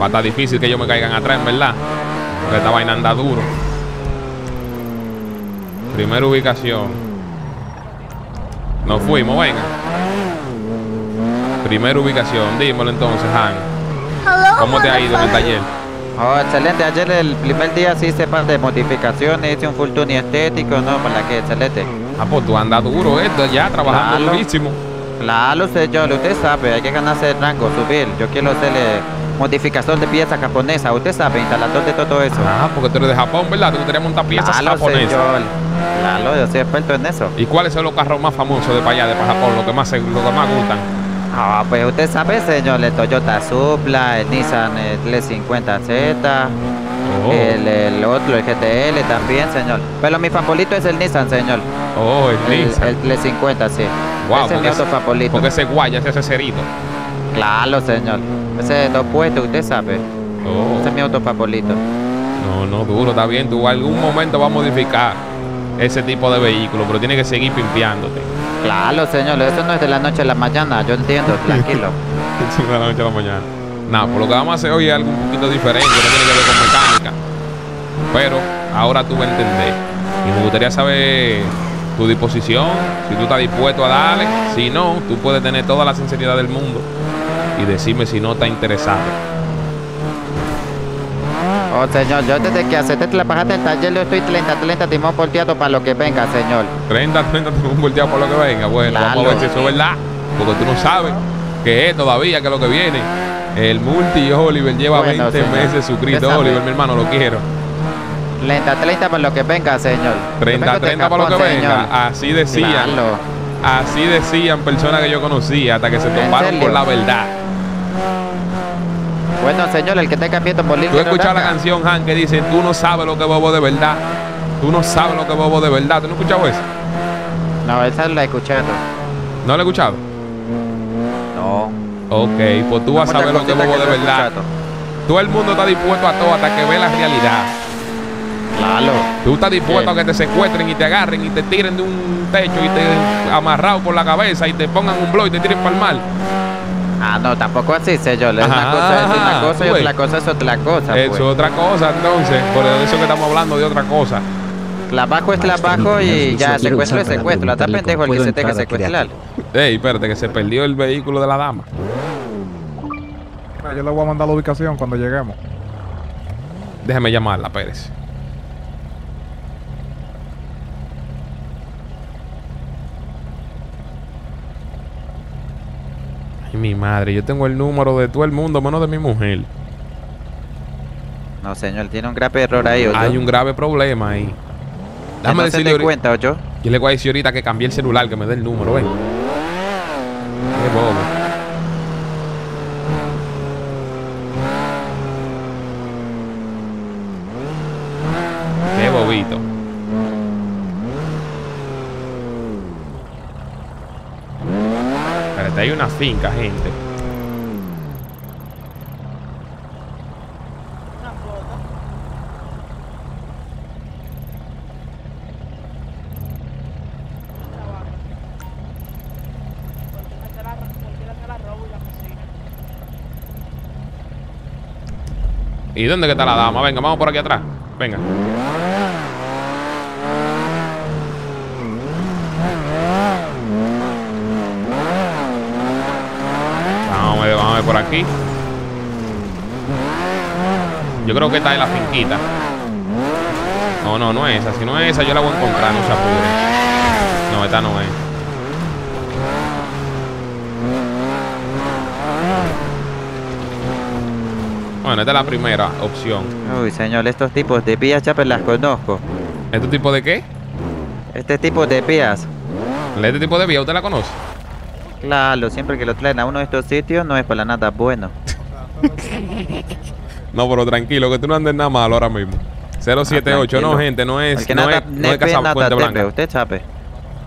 Va a estar difícil que ellos me caigan atrás, en verdad. Porque esta vaina anda duro. Primera ubicación. Nos fuimos, venga. Primera ubicación. Dímelo entonces, Han. ¿Cómo te ha ido en el taller? Oh, excelente. Ayer el primer día sí hice parte de modificaciones, hice un full tuning estético, ¿no? Para que excelente. Ah, pues tú andas duro esto ya, trabajando Claro. durísimo. Claro, señor, usted sabe, hay que ganarse el rango, subir. Yo quiero hacerle modificación de piezas japonesas, usted sabe, instalador de todo eso. Ah, porque tú eres de Japón, ¿verdad? Te gustaría montar piezas claro, japonesas. señor. Claro, yo soy experto en eso. ¿Y cuáles son los carros más famosos de para allá, de para Japón? Los que más, los que más gustan. Ah, pues usted sabe, señor, el Toyota Supla, el Nissan el 350Z, Oh, el, el otro, el GTL también, señor. Pero mi favorito es el Nissan, señor. oh, el El, Nissan. el 350, sí. Wow, ese es mi porque auto ese- favorito. Porque ese guaya, ese cerito. Claro, señor. Ese de dos puestos, usted sabe. Oh. Ese es mi auto favorito. No, no, duro, está bien. Tú algún momento vas a modificar ese tipo de vehículo, pero tiene que seguir pimpeándote. Claro, señor, eso no es de la noche a la mañana, yo entiendo, tranquilo. de la noche a la mañana. Nada, por lo que vamos a hacer hoy es algo un poquito diferente, no tiene que ver con mecánica. Pero ahora tú vas a entender. Y me gustaría saber tu disposición, si tú estás dispuesto a darle. Si no, tú puedes tener toda la sinceridad del mundo y decirme si no estás interesado. Oh, señor, yo desde que acepté la bajada del taller, yo estoy 30-30 timón volteado para lo que venga, señor. 30, 30, tú un volteado por lo que venga. Bueno, vamos a ver si eso es verdad. Porque tú no sabes qué es todavía, que es lo que viene. El multi Oliver lleva Bueno, 20 señor. meses suscrito. Oliver, mi hermano, lo quiero. 30-30 para lo que venga, señor. Yo 30, vengo de 30 para lo que venga. Así decían. Claro. Así decían personas que yo conocía hasta que se ¿En toparon serio? con la verdad. Bueno, señor, el que tenga viendo morir. Tú escuchas la canción, Han, que dice, tú no sabes lo que bobo de verdad. Tú no sabes lo que bobo de verdad. ¿Tú no has escuchado eso? No, esa la he escuchado. ¿No lo he escuchado? No. Ok, pues tú vas a saber lo que bobo de verdad. Todo el mundo está dispuesto a todo hasta que ve la realidad. Claro. Tú estás dispuesto Bien. a que te secuestren y te agarren y te tiren de un techo y te amarrado por la cabeza y te pongan un blog y te tiren para el mar. Ah, no, tampoco así, señor. Es Ajá, una cosa es una cosa y otra cosa es otra cosa. Eso es pues. otra cosa, entonces. Por eso que estamos hablando de otra cosa. Trabajo es trabajo y ya secuestro es secuestro. Está pendejo el que se tenga que secuestrar. Ey, espérate, que se perdió el vehículo de la dama. Yo le voy a mandar la ubicación cuando lleguemos. Déjame llamarla, Pérez. Ay, mi madre, yo tengo el número de todo el mundo, menos de mi mujer. No, señor, tiene un grave error ahí, ¿o Hay yo? un grave problema ahí. Déjame no decirle cuenta, ¿o yo? Yo le voy a decir ahorita que cambié el celular, que me dé el número, ven. Qué bobo. Qué bobito. Espérate, hay una finca, gente. ¿Y dónde que está la dama? Venga, vamos por aquí atrás. Venga. Vamos a ver, vamos a ver por aquí. Yo creo que esta es la finquita. No, no, no es esa. Si no es esa, yo la voy a encontrar, no se apure. No, esta no es. Bueno, esta es la primera opción. Uy, señor, estos tipos de vías ya pues las conozco. ¿Este tipo de qué? Este tipo de vías, ¿Este tipo de vía usted la conoce? Claro, siempre que lo traen a uno de estos sitios no es para nada bueno. No, pero tranquilo, que tú no andes nada malo ahora mismo. 078, no, tranquilo. gente, no es, Porque no nada, es, no es Casa nada tepe, Blanca. usted sabe.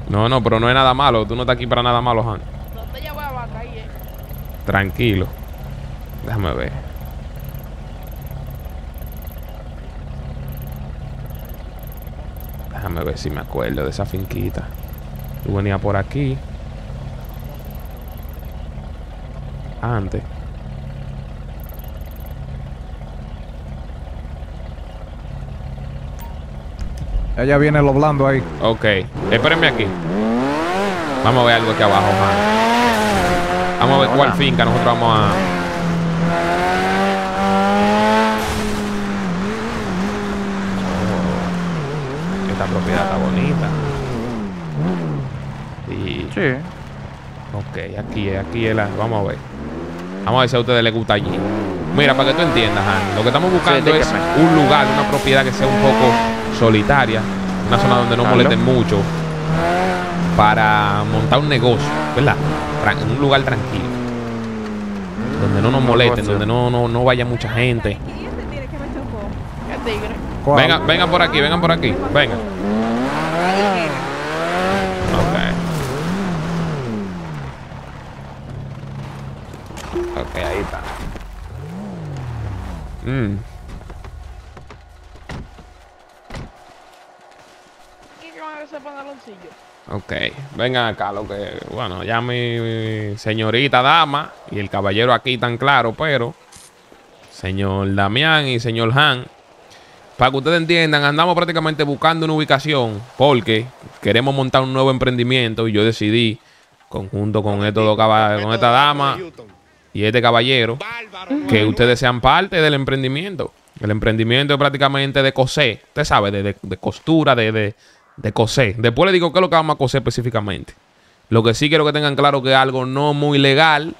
No, no, pero no es nada malo. Tú no estás aquí para nada malo, Han. ¿Dónde ya voy a vaca ahí, eh? Tranquilo. Déjame ver. Déjame ver si me acuerdo de esa finquita. Tú venías por aquí. antes. Allá viene lo blando ahí. Ok. Espérenme aquí. Vamos a ver algo aquí abajo. Vamos a ver cuál finca nosotros vamos a... Oh, esta propiedad está bonita. Sí. Ok, aquí es, aquí es la... Vamos a ver. Vamos a ver si a ustedes les gusta allí. Mira, para que tú entiendas, Han, lo que estamos buscando Sí, es un lugar, una propiedad que sea un poco solitaria, una zona donde no Claro. molesten mucho, para montar un negocio, ¿verdad? En un lugar tranquilo, donde no nos molesten, donde no, no, no vaya mucha gente. Vengan, vengan por aquí, vengan por aquí, vengan. Ok, ahí está. Mm. Ok, vengan acá, lo que, bueno, ya mi señorita dama y el caballero aquí tan claro, pero señor Damián y señor Han, para que ustedes entiendan, andamos prácticamente buscando una ubicación porque queremos montar un nuevo emprendimiento y yo decidí, conjunto con estos dos con esta dama y este caballero, que ustedes sean parte del emprendimiento. El emprendimiento es prácticamente de coser, usted sabe, de, de- de costura, de, de, de coser. Después le digo qué es lo que vamos a coser específicamente. Lo que sí quiero que tengan claro que es algo no muy legal,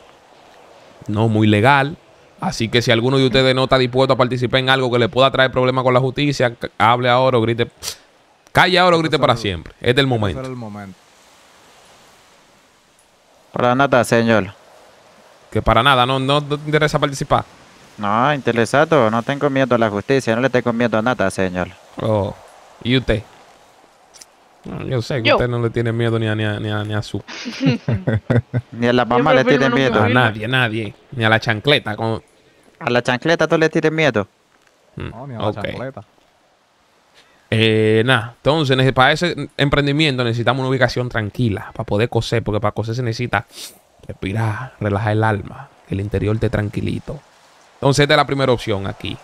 no muy legal. Así que si alguno de ustedes no está dispuesto a participar en algo que le pueda traer problemas con la justicia, hable ahora o grite. Calle ahora o grite para siempre. Este es el Ese momento. era el momento. Para nada, señor. Que para nada, no, no te interesa participar. No, interesado. No tengo miedo a la justicia. No le tengo miedo a nada, señor. Oh, ¿Y usted? No, yo sé que Yo. usted no le tiene miedo ni a, ni a, ni a, ni a su Ni a la mamá le tiene no miedo. a nadie, nadie, ni a la chancleta. Con, A la chancleta tú le tienes miedo. Mm, No, ni a la chancleta. Eh, nada, entonces para ese emprendimiento necesitamos una ubicación tranquila para poder coser, porque para coser se necesita respirar, relajar el alma, que el interior esté tranquilito. Entonces esta es la primera opción aquí.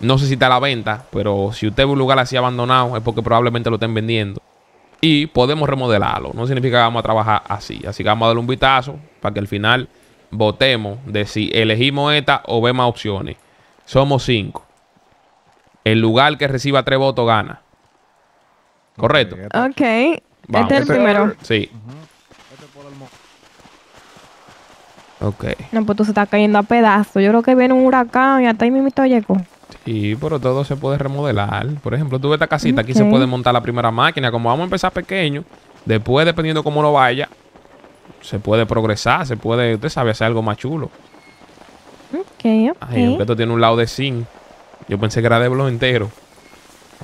No sé si está a la venta, pero si usted ve un lugar así abandonado es porque probablemente lo estén vendiendo. Y podemos remodelarlo. No significa que vamos a trabajar así. Así que vamos a darle un vistazo para que al final votemos de si elegimos esta o ve más opciones. Somos cinco. El lugar que reciba tres votos gana. Correcto. Ok, este-. Vamos. Este es el primero. Sí por el mo- Ok. No, pues tú se está cayendo a pedazos. Yo creo que viene un huracán y hasta ahí mismo llegó. Sí, pero todo se puede remodelar. Por ejemplo, tú ves esta casita, aquí se puede montar la primera máquina. Como vamos a empezar pequeño, después, dependiendo cómo lo vaya, se puede progresar, se puede, usted sabe, hacer algo más chulo. Ok, ok. Ay, aunque esto tiene un lado de zinc. Yo pensé que era de blog entero.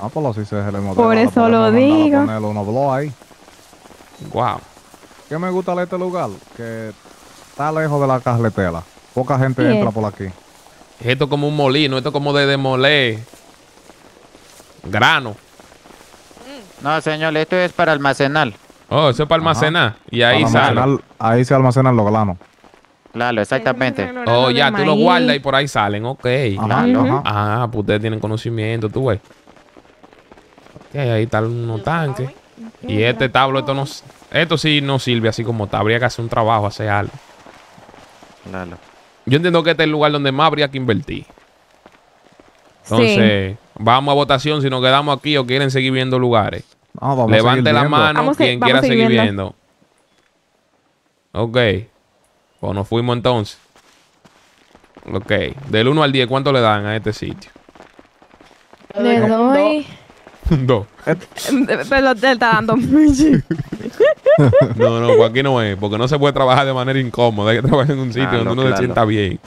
Ah, pues así se le modela, Por le eso lo digo. ponerle unos blogs ahí. Wow. ¿Qué me gusta de este lugar? Que está lejos de la carretera. Poca gente entra es. por aquí. Esto es como un molino, esto es como de demoler grano. No, señor, esto es para almacenar. Oh, eso es para Ajá. almacenar. Y ahí Para sale. almacenar- ahí se almacenan los granos. Claro, exactamente. Oh, ya, tú lo guardas y por ahí salen. Ok. Ajá, Claro. ajá. Ah, pues ustedes tienen conocimiento, tú ves. Ok, ahí están unos tanques. Y este tablo, esto no, esto sí no sirve así como está. Habría que hacer un trabajo, hacer algo. Claro. Yo entiendo que este es el lugar donde más habría que invertir. Entonces, vamos a votación si nos quedamos aquí o quieren seguir viendo lugares. No, vamos a Levante la viendo. mano Vamos quien quiera seguir seguir viendo. viendo. Ok. Pues nos fuimos entonces. Ok. Del 1 al 10, ¿cuánto le dan a este sitio? Le doy. Dos. Pero él está dando. No, no, pues aquí no es, porque no se puede trabajar de manera incómoda. Hay que trabajar en un sitio Claro, donde uno se claro. sienta bien.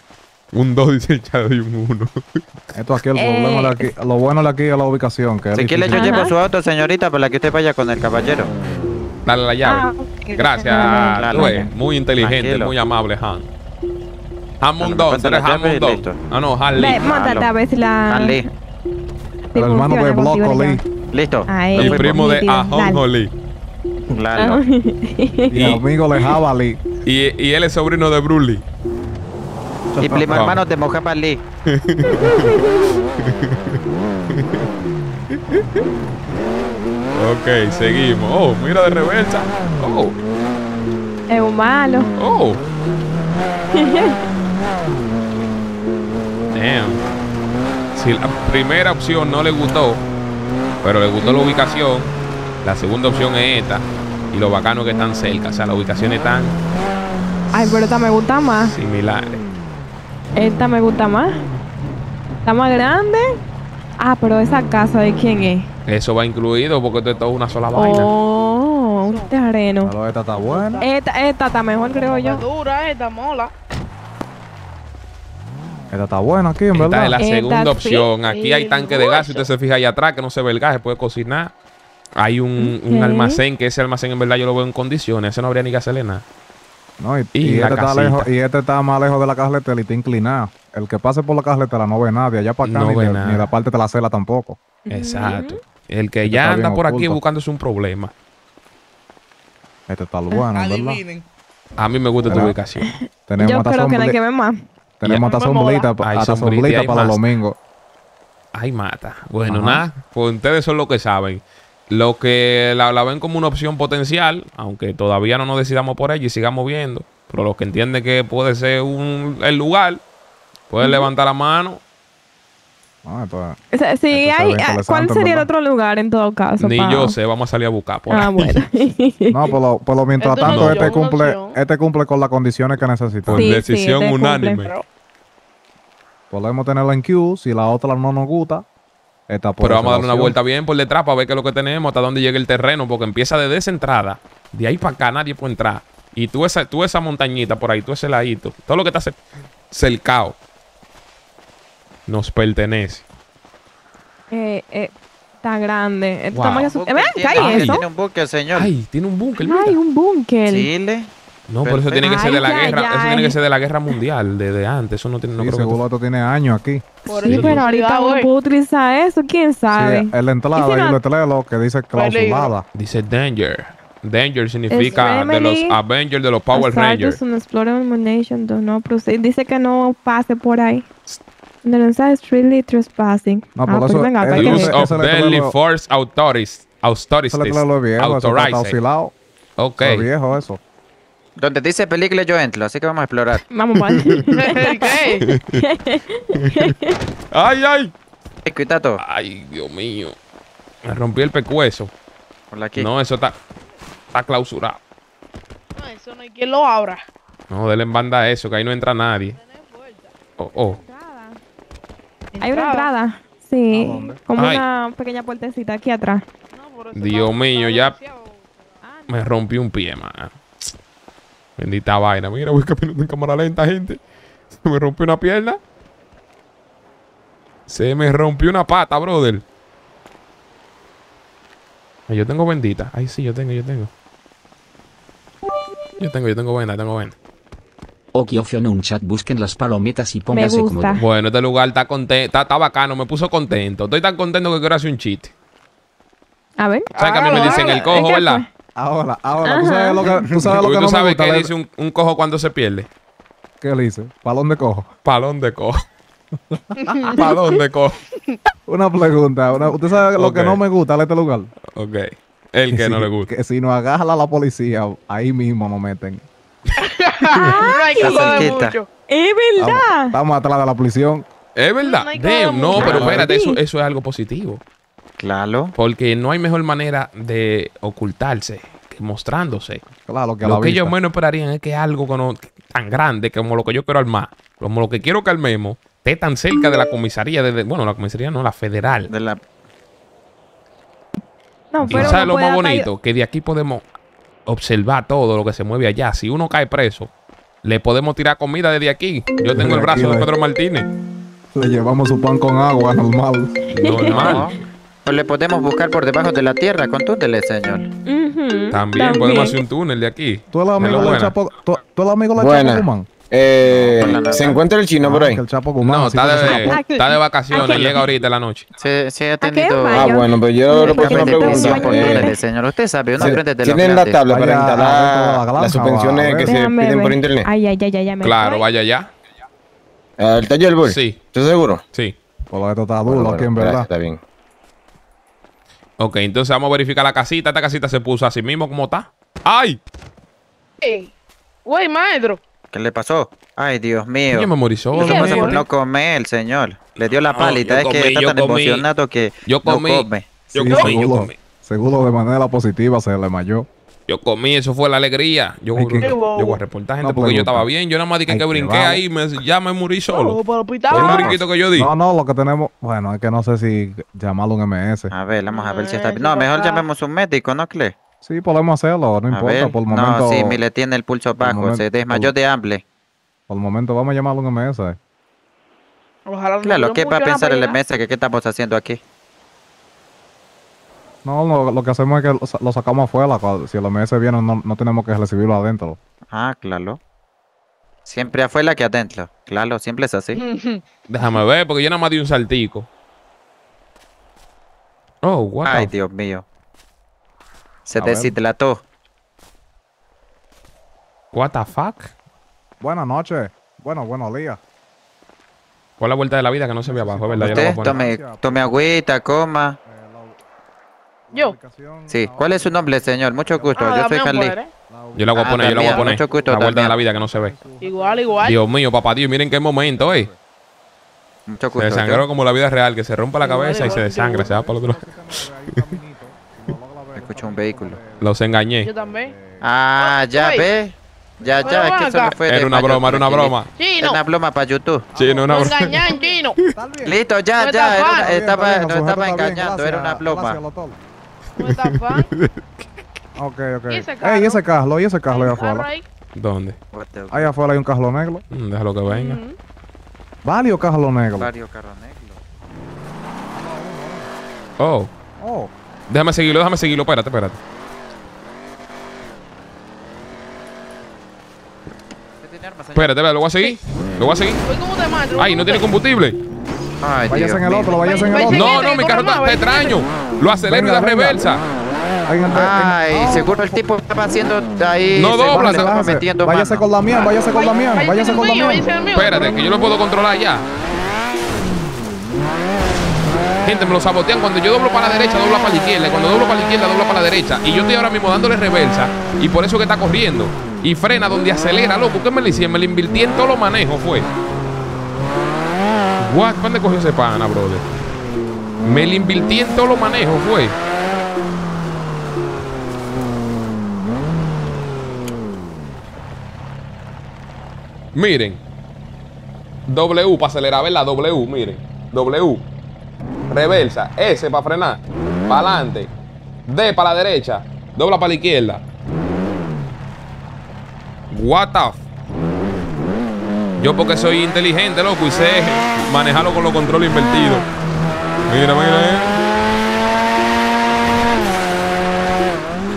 Un 2 dice el Chado y un 1. Esto aquí, el Eh. problema de aquí, lo bueno de aquí es la ubicación. Que Si quiere, yo llevo su auto, señorita, para que usted vaya con el caballero. Dale la llave. Ah. Gracias. Claro. tú ves, muy inteligente, Tranquilo. muy amable, Han. Pasa tú eres Mundón. listo. Ah, no, Lee. montate a ver si la. Si El hermano de contigo, Lee. listo. Ahí. El primo de Ahon dale. Claro. Y Y- amigo de Jabalí. Y, y él es sobrino de Brully. Y primo Vamos. hermano de Mohamed Ali. Ok, seguimos. Oh, mira de reversa. Oh, Es un malo. oh. Damn. Si la primera opción no le gustó, pero le gustó la ubicación, la segunda opción es esta. Y lo bacano que están cerca. O sea, las ubicaciones están Ay, pero esta me gusta más. similares. Esta me gusta más. Está más grande. Ah, pero esa casa de quién es. Eso va incluido porque esto es toda una sola vaina. Oh, un terreno. Pero esta está buena. Esta, esta está mejor, creo yo. Dura esta mola. Esta está buena aquí, en Esta verdad. es la Esta segunda sí. opción. Aquí hay tanque de gas. Si usted se fija allá atrás, que no se ve el gas, se puede cocinar. Hay un, un almacén, que ese almacén en verdad yo lo veo en condiciones. Ese no habría ni gasolina. No, y, Y y la este está lejos, y este está más lejos de la carretera y está inclinado. El que pase por la carretera no ve nadie. Allá para acá No ni, ve de, nada. ni de parte de la cela tampoco. Exacto. El que Este ya anda por aquí oculto. buscándose un problema. Este está bueno, en verdad. A mí me gusta tu ubicación. Tenemos Yo hasta creo que no hay sombri- que ver más. tenemos hasta sombrita, pa- Hay hasta sombrita y sombrita hay para los domingos. Ay, mata. Bueno, nada. Pues ustedes son los que saben. Lo que la, la ven como una opción potencial, aunque todavía no nos decidamos por ella y sigamos viendo. Pero los que entienden que puede ser un, el lugar, pueden levantar la mano. Ah, esto es- O sea, sí, Esto está hay, ah, ¿cuál sería el otro lugar en todo caso? Ni pa- yo sé, vamos a salir a buscar. Por Ah, ahí. bueno. No, por lo, por lo mientras no tanto, es este cumple, este cumple con las condiciones que necesitamos. Por Sí, sí, decisión te cumple. unánime. Pero Podemos tenerla en queue. Si la otra no nos gusta, Pero vamos a darle una vuelta bien por detrás para ver qué es lo que tenemos, hasta dónde llega el terreno, porque empieza desde esa entrada. De ahí para acá nadie puede entrar. Y tú esa, tú esa montañita por ahí, tú ese ladito, todo lo que está cer- cercado, nos pertenece. Eh, eh, está grande. Wow. está muy Búnker ¿qué hay Ay. eso? Tiene un buque, señor. Ay, tiene un búnker. Ay, mira. un búnker. Chile. No, pero eso tiene que ser de la guerra. Eso tiene que ser de la guerra mundial, de, de antes. Eso no tiene. No Sí, creo que seguro esto tiene años aquí. por Sí, eso pero ahorita uno eh. puede utilizar eso, quién sabe. La entrada ¿Y no- un letrero que dice clausulada. Dice Danger. Danger significa de los. Avengers, de los Power Rangers. proceed. Dice que no pase por ahí. The inside is really trespassing. No, ah, pues eso- venga, que- Use of Deadly lo- Force Authorities. Authorities. Ese letrero es viejo, eso está Authorize. oscilado. Ok. Es viejo eso. Donde dice película yo entro, así que vamos a explorar. Vamos, vale. ¿Qué? Ay, ay. Cuidado, Ay, Dios mío. Me rompí el pecueso. por aquí. No, eso está, está clausurado. No, eso no hay quien lo abra. No, denle en banda a eso, que ahí no entra nadie. Oh, oh. Hay una entrada. Sí, ¿A dónde? como Ay. una pequeña puertecita aquí atrás. No, por eso Dios mío, ya- Me rompí un pie, man. Bendita vaina. Mira, voy caminando en cámara lenta, gente. Se me rompió una pierna. Se me rompió una pata, brother. Ay, Yo tengo bendita. Ay, sí, yo tengo, yo tengo. Yo tengo, yo tengo venda, tengo venda. Okiofion un chat, busquen las palomitas y pónganse cómodo. Bueno, este lugar está contento, está, está bacano, me puso contento. Estoy tan contento que quiero hacer un chiste. A ver. ¿Sabes que a mí me dicen el cojo, ¿qué verdad? Ahora, ahora, ¿tú sabes lo que, tú sabes lo que tú no me sabes gusta? qué Le- dice un, un cojo cuando se pierde. ¿Qué le dice? Palón de cojo. Palón de cojo. Palón de cojo. Una pregunta. una- ¿Usted sabe lo que no me gusta de este lugar? Ok. El que no si- le gusta. Que si nos agarra la policía, ahí mismo nos meten. No hay que Está joder cerquita. mucho. Es Estamos, verdad. estamos atrás de la prisión. Es verdad. Damn, no, pero espérate, eso, eso es algo positivo. Claro. Porque no hay mejor manera de ocultarse que mostrándose. Claro que a Lo la que vista. ellos menos esperarían es que algo tan grande como lo que yo quiero armar, como lo que quiero que armemos, esté tan cerca de la comisaría, de, de- bueno, la comisaría no, la federal. De la... No, Y ¿sabes lo más bonito? Que de aquí podemos observar todo lo que se mueve allá. Si uno cae preso, le podemos tirar comida desde aquí. Yo tengo el brazo de. Pedro Martínez. Le llevamos su pan con agua normal. Normal. Pues le podemos buscar por debajo de la tierra, contúndele, señor. Ujú, También, podemos hacer un túnel de aquí. ¿Tú eres amigo del. Chapo? ¿Tú, tú eres amigo del Buena. Chapo Guzmán? Eh, Por. ¿Se encuentra el chino por Ah, ahí? que el Chapo Guzmán. No, sí, está que de, está vacaciones, llega ahorita en la noche. Se, se ha vaya? Ah, bueno, pues yo le puedo hacer Aprende una por pregunta. Eh, túneles, señor. Usted sabe, uno se- aprende de los ¿Tienen la tabla para instalar las ver. que se piden por internet? Ay, ay, ay, ay, Claro, vaya allá. ¿El taller del? Sí. ¿Estás seguro? Sí. Por esto está Bueno, duro bueno, aquí en verdad. Está bien. Ok, entonces vamos a verificar la casita. Esta casita se puso así mismo como está. ¡Ay! Ey, Güey, maestro. ¿Qué le pasó? Ay, Dios mío. Yo me morí solo. ¿Qué ¿Cómo fue? se man. por no comer, señor? Le dio la No, yo Es que está yo tan comí. emocionado que Yo comí. no come. Yo Sí, comí, yo seguro, comí. seguro de manera positiva se le mayó. Yo comí, eso fue la alegría. Yo, Ay, yo, qué- yo voy a reportar gente No porque yo estaba bien. Yo nada más dije Ay, que que brinqué ahí. Me, ya me morí solo. Por un brinquito que yo di. No, no, lo que tenemos, bueno, es que no sé si llamarlo un MS. A ver, vamos a ver si está Ay, bien. No, mejor llamemos un médico, ¿no, Cle? Sí, podemos hacerlo, no A importa, ver. por el momento. No, sí, mi le tiene el pulso bajo. momento- Se desmayó por- de hambre. Por el momento vamos a llamarlo un MS. Ojalá no Claro, ¿qué va a pensar el. MS que qué estamos haciendo aquí? No, lo, lo que hacemos es que lo, sa- lo sacamos afuera. Si el MS viene, no, no tenemos que recibirlo adentro. Ah, claro. Siempre afuera que adentro. Claro, siempre es así. Déjame ver, porque yo nada más di un saltico. Oh, what Ay, Dios mío. Se A ver. deshidrató. what the fuck? Buenas noches. Bueno, buenos días. Por la vuelta de la vida que no se ve abajo, ¿verdad? Yo Usted poner. tome, tome agüita, coma. Yo. Sí, ¿cuál es su nombre, señor? Mucho gusto. Ah, Yo soy Carly. ¿eh? Yo la voy a Ah, poner, yo la voy a poner. mucho gusto, la vuelta de la vida que no se ve. Igual, igual. Dios mío, papá Dios, miren qué momento, eh. Mucho Se gusto. desangró Yo como la vida real, que se rompe la Igual, cabeza y se desangra, igual. se va para el otro lado. escucho un vehículo. Los engañé. Yo también. Ah, ya ve. Ya, Pero ya, es que eso no fue Era una broma, era una broma. Era Chino. una broma para YouTube. Sí, no, una broma. engañan, chino. Listo, ya, ya. era estaba, nos estaba engañando, era una broma. Fan. Ok, ok. ¿Y ese Ey, carro? ¿y ese carro? ¿Y ese carro carro afuera? ahí. ¿Dónde? What Ahí afuera hay un carro negro. Mm, Déjalo que venga. Ujú. Varios carros negros. Varios carros negros. Oh, Oh, déjame seguirlo, déjame seguirlo. Espérate, espérate. ¿Usted tiene armas, señor? Espérate, espérate, lo voy a seguir. Lo voy a seguir. Ay, no tiene combustible. Ay, váyase Dios en el mío. otro, váyase en el Vaya- otro. No, no, mi carro más, está extraño. Lo acelero y da venga. reversa. Ay, seguro el tipo estaba haciendo ahí. No dobla, estaba Váyase, metiendo váyase con Damián, váyase con Damián, Váyase con el mío, váyase Damián. el mío. Espérate, que yo lo puedo controlar ya. Gente, me lo sabotean. Cuando yo doblo para la derecha, dobla para la izquierda. Y cuando doblo para la izquierda, dobla para la derecha. Y yo estoy ahora mismo dándole reversa. Y por eso que está corriendo. Y frena donde acelera, loco. ¿Qué me le hicieron? Me le invirtié en todos los manejos, fue. What? ¿Dónde cogió ese pana, brother? Me le invirtié en todos los manejos, fue. Miren. W para acelerar, ¿verdad? W, miren. W. Reversa. S para frenar. Para adelante. D para la derecha. Dobla para la izquierda. What the Yo porque soy inteligente, loco, y sé manejarlo con los controles invertidos. Mira, mira, eh.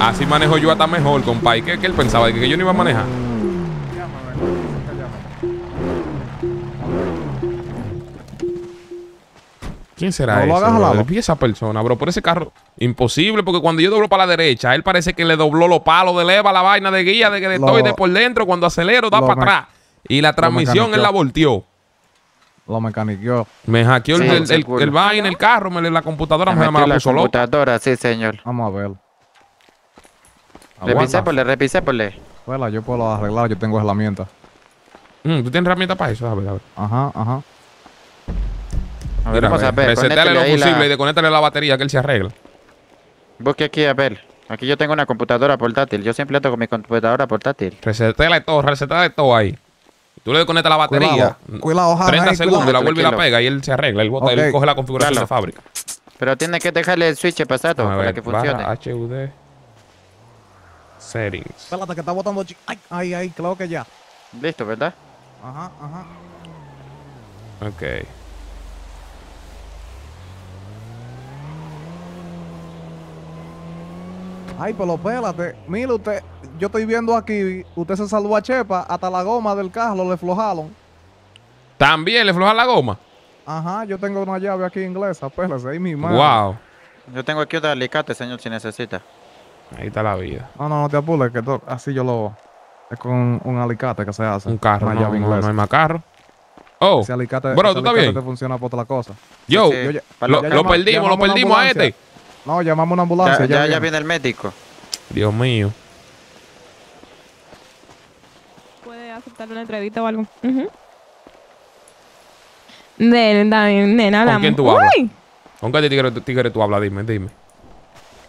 Así manejo yo hasta mejor, compadre. ¿Qué, qué él pensaba? ¿Que yo no iba a manejar? ¿Quién será No lo. Vi esa persona, bro. Por ese carro, imposible, porque cuando yo doblo para la derecha, él parece que le dobló los palos de leva, la vaina de guía, de que de Lo- todo y de por dentro. Cuando acelero, da para atrás. Y la transmisión, él la volteó. Lo mecaniqueó. Me hackeó el- Sí, el, el, vaina, el carro, me, la computadora me, Me me la la puso loca. computadora, sí, señor. Vamos a ver. Aguanta. Revisémosle, revisémosle. Bueno, yo puedo arreglar, yo tengo herramientas. Mm, ¿Tú tienes herramienta para eso? A ver, a ver. Ajá, ajá. A ver, Mira, vamos a ver. Ahí la- fusibles y desconéctale la batería que él se arregla. Busque aquí, a ver. Aquí yo tengo una computadora portátil. Yo siempre ando con mi computadora portátil. Resetéale todo, resetéale todo ahí. Tú le desconectas la batería. Cuidado, cuidado, Hanna, 30 ahí, segundos, cuidado. la vuelve y la pega y él se arregla. Él, bota, él Ok. coge la configuración Claro. de fábrica. Pero tiene que dejarle el switch pasado para ver, que funcione. HUD. Settings. Espérate que está botando. Ay, ay, ay, creo que ya. Listo, ¿verdad? Ajá, ajá. Ok. Ay, pero espérate. Mire usted, yo estoy viendo aquí, usted se salvó a Chepa, hasta la goma del carro le flojaron. También le floja la goma. Ajá, yo tengo una llave aquí inglesa, espérese, ahí mi madre. Wow. Yo tengo aquí otro alicate, señor, si necesita. Ahí está la vida. No, no, no te apures, que así yo lo... Es con un alicate que se hace. Un carro, Una no, llave no, inglesa. no hay más carro. Oh, Ese alicate, bro, ese ¿tú estás bien? te funciona para otra cosa. Yo, Sí, Yo ya- lo, que lo perdimos, lo perdimos a este. No, llamamos una ambulancia. ya, ya viene. viene el médico. Dios mío. ¿Puede aceptar una entrevista o algo? Nena, dale, nena, hablamos. quién tú hablas? Uy, ¿Con qué tigre, tigre tú hablas? Dime, dime.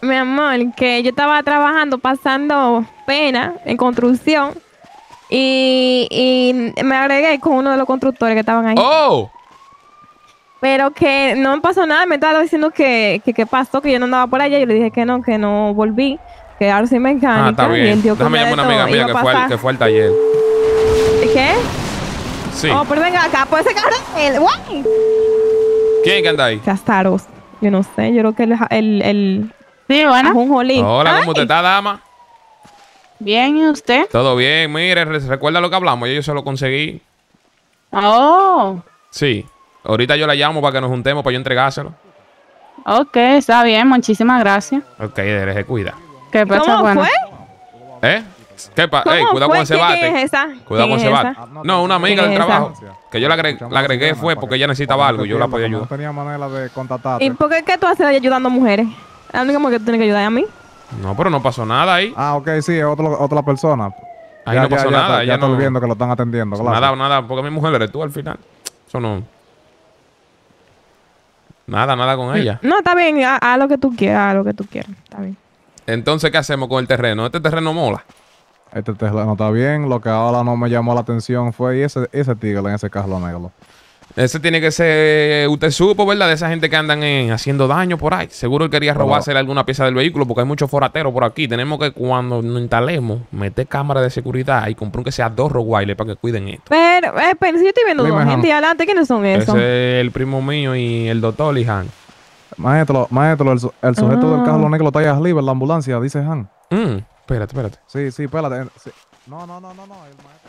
mi amor, que yo estaba trabajando, pasando pena en construcción. Y, y me agregué con uno de los constructores que estaban ahí. ¡Oh! Pero que no me pasó nada, me estaba diciendo que, que pasó, que yo no andaba por allá. Yo le dije que no, que no volví, que ahora soy mecánica. Ah, está Y bien. él dijo que Déjame un llamar a una amiga mía que fue, al, pasar. que fue al taller. ¿Qué? Sí. Oh, pero venga acá, pues ese él. Guay. ¿Quién que anda ahí? Castaros. Yo no sé, yo creo que el, el, el Sí, bueno. ajonjolí. Hola, ¿cómo te está, dama? Bien, ¿y usted? Todo bien, mire, re- recuerda lo que hablamos, yo, yo se lo conseguí. Oh, Sí. Ahorita yo la llamo para que nos juntemos para yo entregárselo. ok, está bien, muchísimas gracias. Ok, Dere, se cuida. Que pasa ¿Cómo bueno. fue? ¿Eh? ¿Qué pasa? ¿Cómo Ey, cuidado fue? con ese ¿Quién- bate. quién es esa? Cuidado con ¿Quién ese es bate. esa? No, una amiga ¿Quién del es esa? trabajo. Que yo la, agregué, la agregué fue porque ella necesitaba algo y yo la podía No ayudar. tenía manera de contactarte. ¿Y por qué que tú haces ahí ayudando a mujeres? La única mujer que tú tienes que ayudar es a mí. No, pero no pasó nada ahí. Ah, ok, sí, es otra persona. Ahí Ya- no ya- pasó ya nada. está- ella Ya no, estoy viendo que lo están atendiendo, claro. Nada, nada, porque mi mujer eres tú al final. Eso no. Nada, nada con ella. No, está bien, haz, lo que tú quieras, haz lo que tú quieras. Está bien. Entonces, ¿qué hacemos con el terreno? Este terreno mola. Este terreno está bien. Lo que ahora no me llamó la atención fue ese, ese tigre en ese carro negro. Ese tiene que ser. Usted supo, ¿verdad? De esa gente que andan eh, haciendo daño por ahí. Seguro él quería robarse alguna pieza del vehículo porque hay muchos forateros por aquí. Tenemos que, cuando nos instalemos, meter cámaras de seguridad y comprar que sea dos Rottweiler para que cuiden esto. Pero, eh, pero si yo estoy viendo Dime, dos gente ahí adelante, ¿quiénes son esos? Ese es el primo mío y el doctor Lijan. Maestro, maestro, el, su- el sujeto Ah. del carro negro está allá arriba en la ambulancia, dice Han. Mm, espérate, espérate. Sí, sí, espérate. eh, sí. No, no, no, no, no. El maestro...